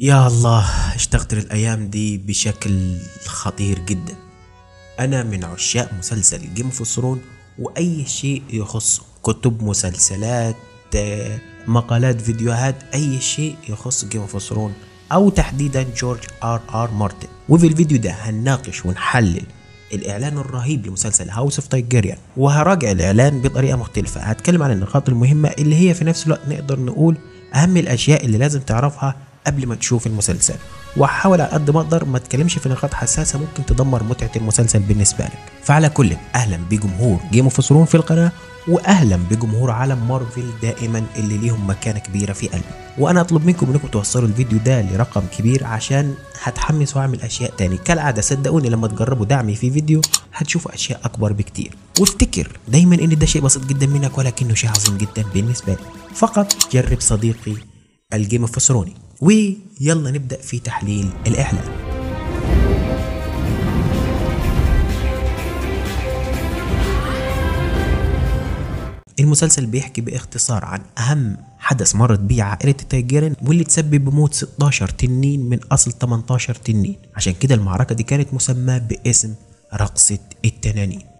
يا الله اشتقت الأيام دي بشكل خطير جدا. أنا من عشاق مسلسل Game of Thrones وأي شيء يخص كتب مسلسلات آه، مقالات فيديوهات أي شيء يخص Game of Thrones أو تحديدا جورج آر آر مارتن وفي الفيديو ده هنناقش ونحلل الإعلان الرهيب لمسلسل House of Targaryen وهراجع الإعلان بطريقة مختلفة. هتكلم عن النقاط المهمة اللي هي في نفس الوقت نقدر نقول أهم الأشياء اللي لازم تعرفها قبل ما تشوف المسلسل. وهحاول على قد ما أقدر ما اتكلمش في نقاط حساسة ممكن تدمر متعة المسلسل بالنسبة لك. فعلى كل أهلا بجمهور Game of في القناة واهلا بجمهور عالم مارفل دائما اللي ليهم مكانة كبيرة في قلبي. وأنا أطلب منكم إنكم توصلوا الفيديو ده لرقم كبير عشان هتحمس واعمل أشياء تاني. كالعادة صدقوني لما تجربوا دعمي في فيديو هتشوفوا أشياء أكبر بكتير. وافتكر دايما إن ده شيء بسيط جدا منك ولكنه شيء عظيم جدا بالنسبة لي. فقط جرب صديقي ال Game of ويلا نبدأ في تحليل الإعلان. المسلسل بيحكي باختصار عن أهم حدث مرت بيه عائلة التايجيرن واللي تسبب بموت 16 تنين من أصل 18 تنين. عشان كده المعركة دي كانت مسماة باسم رقصة التنانين.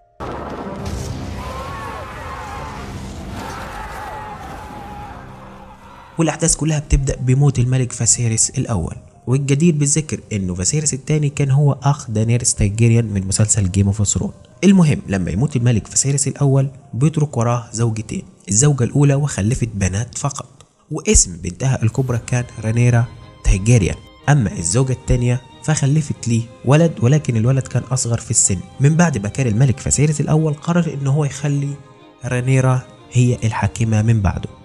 والأحداث كلها بتبدأ بموت الملك فاسيريس الأول. والجدير بالذكر إنه فاسيريس الثاني كان هو أخ دانيرس تايجيريان من مسلسل Game of Thrones المهم لما يموت الملك فاسيريس الأول بيترك وراه زوجتين الزوجة الأولى وخلفت بنات فقط. واسم بنتها الكبرى كان رانيرا تايجيريان. أما الزوجة الثانية فخلفت ليه ولد ولكن الولد كان أصغر في السن. من بعد ما كان الملك فاسيريس الأول قرر ان هو يخلي رانيرا هي الحاكمة من بعده.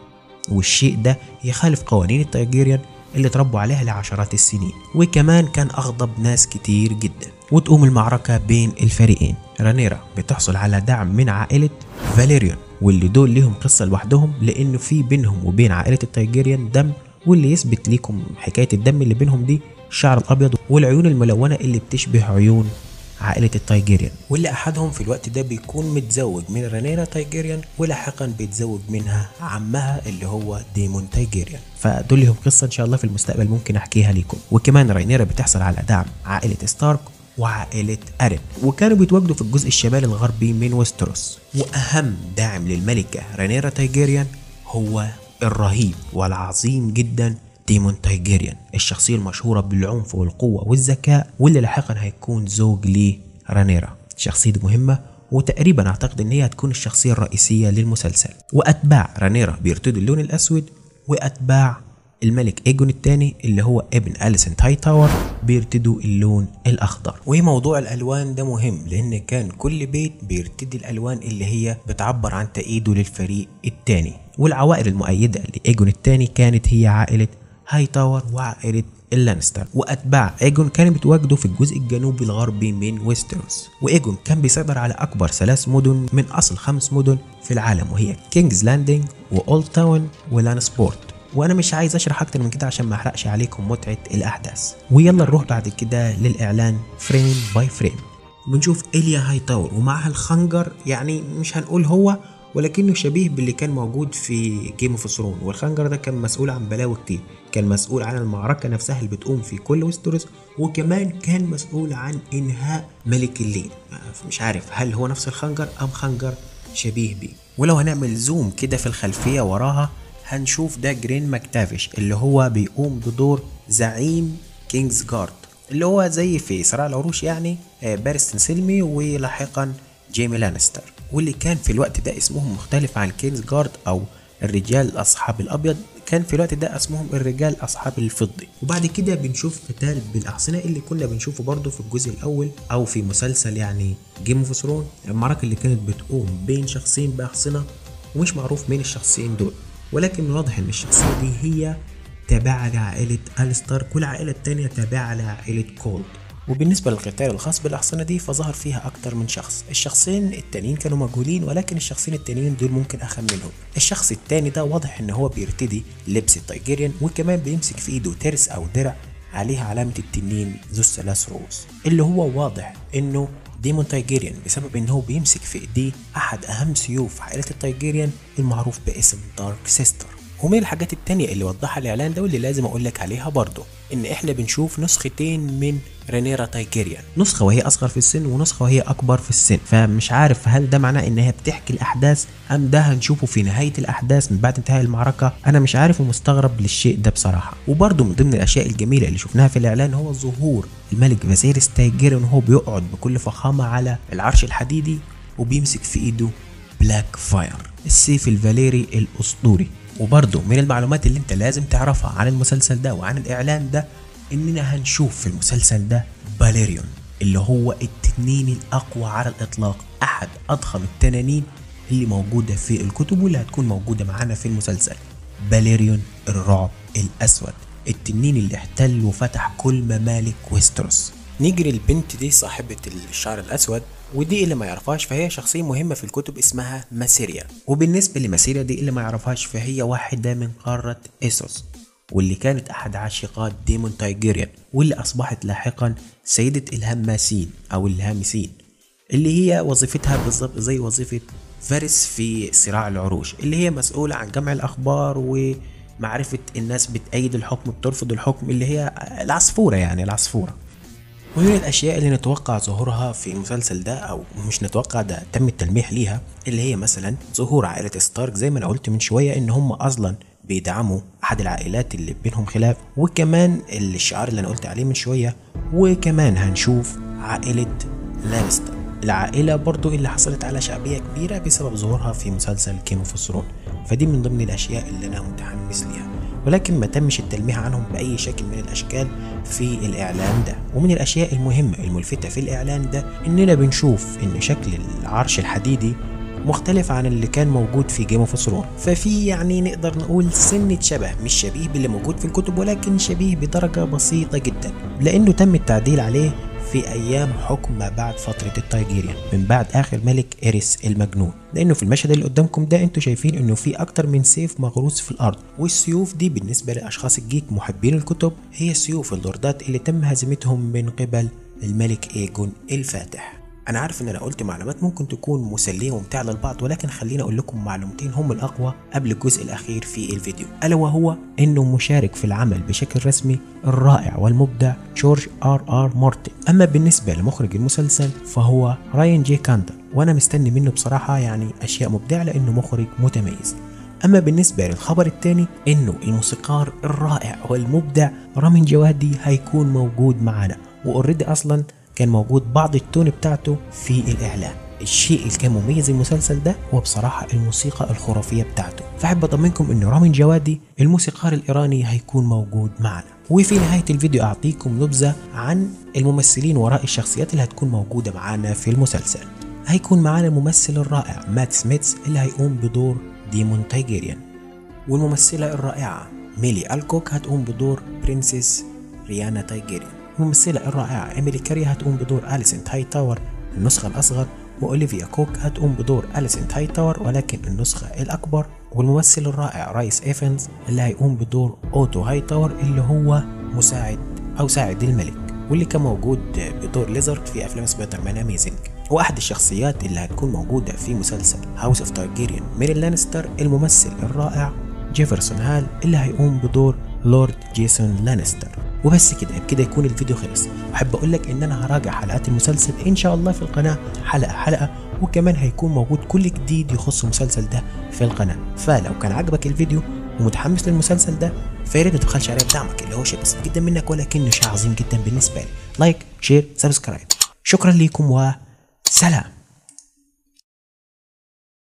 والشيء ده يخالف قوانين التايجيريان اللي تربوا عليها لعشرات السنين. وكمان كان أغضب ناس كتير جدا. وتقوم المعركة بين الفريقين. رانيرا بتحصل على دعم من عائلة فاليريون واللي دول ليهم قصة لوحدهم لأنه في بينهم وبين عائلة التايجيريان دم. واللي يثبت ليكم حكاية الدم اللي بينهم دي الشعر الأبيض والعيون الملونة اللي بتشبه عيون عائلة التايجيريان. واللي أحدهم في الوقت ده بيكون متزوج من رانيرا تايجيريان ولاحقا بيتزوج منها عمها اللي هو ديمون تايجيريان. فدول لهم قصة إن شاء الله في المستقبل ممكن أحكيها لكم. وكمان رانيرا بتحصل على دعم عائلة ستارك وعائلة أرن. وكانوا بيتواجدوا في الجزء الشمالي الغربي من ويستروس وأهم داعم للملكة رانيرا تايجيريان هو الرهيب والعظيم جدا ديمون تايجيريان الشخصية المشهورة بالعنف والقوة والذكاء واللي لاحقا هيكون زوج لرانيرا شخصية مهمة وتقريبا أعتقد إن هي هتكون الشخصية الرئيسية للمسلسل. وأتباع رانيرا بيرتدوا اللون الأسود وأتباع الملك إيجون الثاني اللي هو ابن اليسنت هاي تاور بيرتدوا اللون الأخضر. وموضوع الألوان ده مهم لأن كان كل بيت بيرتدي الألوان اللي هي بتعبر عن تأييده للفريق الثاني. والعوائل المؤيدة لإيجون الثاني كانت هي عائلة هاي تاور وعائلة اللانستر. وأتباع إيجون كانوا بيتواجدوا في الجزء الجنوبي الغربي من ويستروس وإيجون كان بيسيطر على أكبر ثلاث مدن من أصل خمس مدن في العالم وهي كينجز لاندنج وأولد تاون ولانسبورت. وأنا مش عايز أشرح أكتر من كده عشان ما أحرقش عليكم متعة الأحداث. ويلا نروح بعد كده للإعلان frame by frame بنشوف إيليا هاي تاور ومعها الخنجر يعني مش هنقول هو ولكنه شبيه باللي كان موجود في Game of Thrones والخنجر ده كان مسؤول عن بلاوي كتير. كان مسؤول عن المعركة نفسها اللي بتقوم في كل ويستروس وكمان كان مسؤول عن إنهاء ملك الليل. مش عارف هل هو نفس الخنجر أم خنجر شبيه بيه. ولو هنعمل zoom كده في الخلفية وراها هنشوف ده جرين ماكتافيش اللي هو بيقوم بدور زعيم Kingsguard اللي هو زي في صراع العروش يعني آه، بارستن سلمي ولاحقا جيمي لانستر. واللي كان في الوقت ده اسمهم مختلف عن Kingsguard أو الرجال اصحاب الأبيض كان في الوقت ده اسمهم الرجال أصحاب الفضي وبعد كده بنشوف قتال بالاحصنه اللي كنا بنشوفه برضه في الجزء الأول أو في مسلسل يعني Game of Thrones المعركة اللي كانت بتقوم بين شخصين بأحصنة ومش معروف مين الشخصين دول. ولكن واضح إن الشخصية دي هي تابعه لعائله الستارك والعائله التانية تابعه لعائله كولد. وبالنسبة للقتال الخاص بالأحصنة دي فظهر فيها أكتر من شخص. الشخصين التانيين كانوا مجهولين ولكن الشخصين التانيين دول ممكن أخمنهم الشخص التاني ده واضح إن هو بيرتدي لبس التايجيريان وكمان بيمسك في إيده ترس أو درع عليها علامة التنين ذو الثلاث رؤوس اللي هو واضح إنه ديمون تايجيريان بسبب إن هو بيمسك في إيديه أحد أهم سيوف عائلة التايجيريان المعروف باسم Dark Sister. ومن الحاجات التانية اللي وضحها الإعلان ده واللي لازم أقول لك عليها برضه إن إحنا بنشوف نسختين من رينيرا تايجيريان. نسخة وهي أصغر في السن ونسخة وهي أكبر في السن فمش عارف هل ده معناه إن هي بتحكي الأحداث أم ده هنشوفه في نهاية الأحداث من بعد انتهاء المعركة؟ أنا مش عارف ومستغرب للشيء ده بصراحة. وبرضه من ضمن الأشياء الجميلة اللي شفناها في الإعلان هو ظهور الملك فازيريس تايجيريان وهو بيقعد بكل فخامة على العرش الحديدي وبيمسك في إيده Blackfyre السيف الفاليري الأسطوري. وبرضه من المعلومات اللي انت لازم تعرفها عن المسلسل ده وعن الإعلان ده إننا هنشوف في المسلسل ده باليريون اللي هو التنين الأقوى على الإطلاق أحد أضخم التنانين اللي موجودة في الكتب واللي هتكون موجودة معانا في المسلسل. باليريون الرعب الأسود التنين اللي احتل وفتح كل ممالك ويستروس. نيجي للبنت دي صاحبة الشعر الأسود ودي اللي ما يعرفهاش فهي شخصية مهمة في الكتب اسمها ماسيريا. وبالنسبة لماسيريا دي اللي ما يعرفهاش فهي واحدة من قارة إيسوس واللي كانت أحد عاشقات ديمون تايجيريان واللي أصبحت لاحقا سيدة الهماسين أو الهامسين اللي هي وظيفتها بالضبط زي وظيفة فارس في صراع العروش اللي هي مسؤولة عن جمع الأخبار ومعرفة الناس بتأيد الحكم بترفض الحكم اللي هي العصفورة يعني العصفورة. ومن الأشياء اللي نتوقع ظهورها في المسلسل ده أو مش نتوقع ده تم التلميح ليها اللي هي مثلا ظهور عائلة ستارك زي ما أنا قلت من شوية إن هم أصلا بيدعموا أحد العائلات اللي بينهم خلاف وكمان الشعار اللي أنا قلت عليه من شوية وكمان هنشوف عائلة لانستر. العائلة برضو اللي حصلت على شعبية كبيرة بسبب ظهورها في مسلسل Game of Thrones فدي من ضمن الأشياء اللي أنا متحمس ليها. ولكن ما تمش التلميح عنهم بأي شكل من الأشكال في الإعلان ده. ومن الأشياء المهمة الملفتة في الإعلان ده إننا بنشوف إن شكل العرش الحديدي مختلف عن اللي كان موجود في Game of Thrones ففي يعني نقدر نقول سنة شبه مش شبيه باللي موجود في الكتب ولكن شبيه بدرجة بسيطة جدا. لأنه تم التعديل عليه في أيام حكم ما بعد فترة التارجيريان من بعد آخر ملك إيريس المجنون. لأنه في المشهد اللي قدامكم ده أنتوا شايفين إنه في أكتر من سيف مغروس في الأرض والسيوف دي بالنسبة لأشخاص ال geek محبين الكتب هي سيوف اللوردات اللي تم هزيمتهم من قبل الملك إيجون الفاتح. أنا عارف إن أنا قلت معلومات ممكن تكون مسلية وممتعة للبعض ولكن خليني أقول لكم معلومتين هم الأقوى قبل الجزء الأخير في الفيديو. ألا وهو إنه مشارك في العمل بشكل رسمي الرائع والمبدع جورج آر آر مارتن. أما بالنسبة لمخرج المسلسل فهو راين جي كوندال وأنا مستني منه بصراحة يعني أشياء مبدعة لأنه مخرج متميز. أما بالنسبة للخبر الثاني إنه الموسيقار الرائع والمبدع رامين جوادي هيكون موجود معنا و already أصلا كان موجود بعض ال tone بتاعته في الإعلان. الشيء اللي كان مميز المسلسل ده هو بصراحة الموسيقى الخرافية بتاعته. فأحب أطمنكم إن رامين جوادي الموسيقار الإيراني هيكون موجود معنا. وفي نهاية الفيديو أعطيكم نبذة عن الممثلين وراء الشخصيات اللي هتكون موجودة معانا في المسلسل. هيكون معانا الممثل الرائع مات سميث اللي هيقوم بدور ديمون تارجيريان. والممثلة الرائعة ميلي ألكوك هتقوم بدور princess ريانا تارجيريان. الممثلة الرائعة إيميلي كاري هتقوم بدور أليسنت هاي تاور النسخة الأصغر وأوليفيا كوك هتقوم بدور أليسنت هاي تاور ولكن النسخة الأكبر والممثل الرائع رايس إيفنز اللي هيقوم بدور أوتو هاي تاور اللي هو مساعد أو ساعد الملك واللي كان موجود بدور ليزرد في أفلام سبايدر مان أميزنج وأحد الشخصيات اللي هتكون موجودة في مسلسل house of تارجيريان ميري لانستر الممثل الرائع جيفرسون هال اللي هيقوم بدور لورد جيسون لانستر. وبس كده بكده يكون الفيديو خلص. واحب أقول لك إن أنا هراجع حلقات المسلسل إن شاء الله في القناة حلقة حلقة وكمان هيكون موجود كل جديد يخص المسلسل ده في القناة. فلو كان عجبك الفيديو ومتحمس للمسلسل ده فيا ريت ما تبخلش عليا بدعمك اللي هو شيء بسيط جدا منك ولكنه شيء عظيم جدا بالنسبة لي. like share subscribe شكرا لكم وسلام.